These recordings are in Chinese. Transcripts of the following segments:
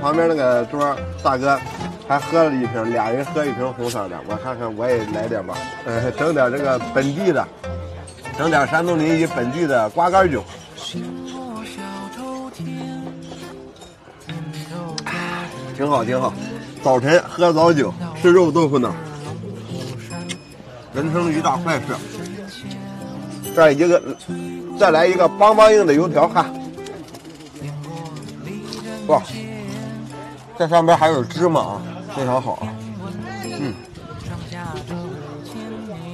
旁边那个桌大哥还喝了一瓶，俩人喝一瓶红色的，我看看我也来点吧，呃，整点这个本地的，整点山东临沂本地的瓜干酒。挺好，挺好。早晨喝早酒，吃肉豆腐脑，人生一大快事。再一个，再来一个邦邦硬的油条哈。哇，这上边还有芝麻啊，非常好啊。嗯，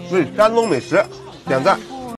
对，山东美食，点赞。